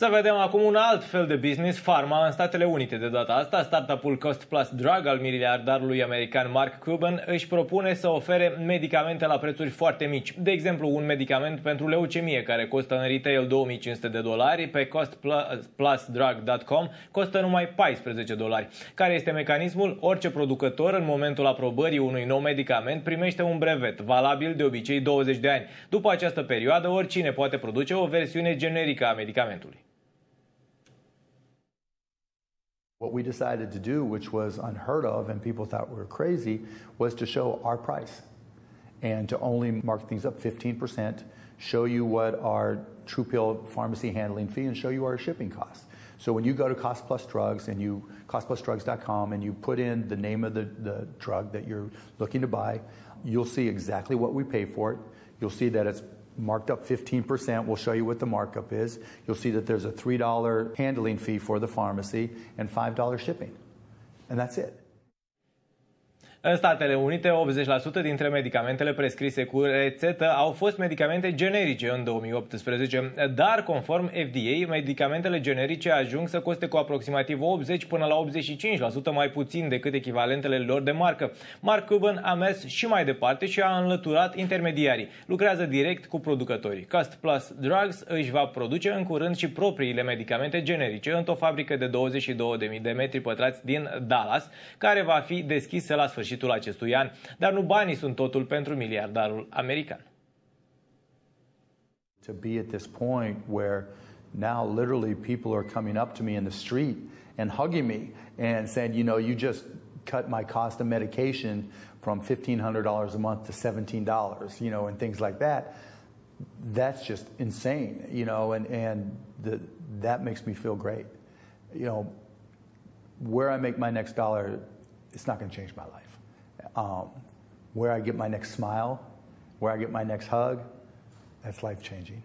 Să vedem acum un alt fel de business, Pharma, în Statele Unite. De data asta, startup-ul Cost Plus Drug al miliardarului american Mark Cuban își propune să ofere medicamente la prețuri foarte mici. De exemplu, un medicament pentru leucemie care costă în retail 2500 de dolari, pe costplusdrug.com costă numai 14 dolari. Care este mecanismul? Orice producător în momentul aprobării unui nou medicament primește un brevet, valabil de obicei 20 de ani. După această perioadă, oricine poate produce o versiune generică a medicamentului. What we decided to do, which was unheard of and people thought we were crazy, was to show our price and to only mark things up 15%, show you what our TruePill pharmacy handling fee, and show you our shipping costs. So when you go to Cost Plus Drugs and you costplusdrugs.com and you put in the name of the, the drug that you're looking to buy, you'll see exactly what we pay for it. You'll see that it's marked up 15%. We'll show you what the markup is. You'll see that there's a $3 handling fee for the pharmacy and $5 shipping. And that's it. În Statele Unite, 80% dintre medicamentele prescrise cu rețetă au fost medicamente generice în 2018, dar conform FDA, medicamentele generice ajung să coste cu aproximativ 80 până la 85% mai puțin decât echivalentele lor de marcă. Mark Cuban a mers și mai departe și a înlăturat intermediarii. Lucrează direct cu producătorii. Cost Plus Drugs își va produce în curând și propriile medicamente generice într-o fabrică de 22.000 de metri pătrați din Dallas, care va fi deschisă la sfârșit sfârșitul acestui an, dar nu banii sunt totul pentru miliardarul american. To be at this point where now literally people are coming up to me in the street and hugging me and saying, you know, you just cut my cost of medication from $1,500 a month to $17, you know, and things like that. That's just insane, you know, and, and the, that makes me feel great. You know, where I make my next dollar, it's not going to change my life um, where I get my next smile, where I get my next hug, that's life changing.